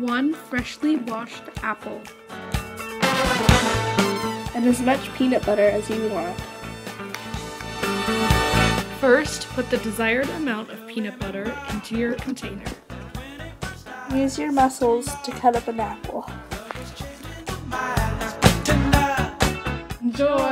one freshly washed apple. And as much peanut butter as you want. First, put the desired amount of peanut butter into your container. Use your muscles to cut up an apple. Enjoy!